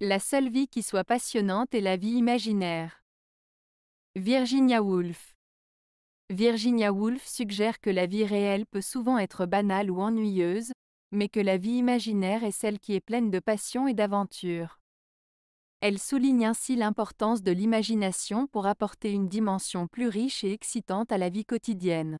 La seule vie qui soit passionnante est la vie imaginaire. Virginia Woolf Virginia Woolf suggère que la vie réelle peut souvent être banale ou ennuyeuse, mais que la vie imaginaire est celle qui est pleine de passion et d'aventure. Elle souligne ainsi l'importance de l'imagination pour apporter une dimension plus riche et excitante à la vie quotidienne.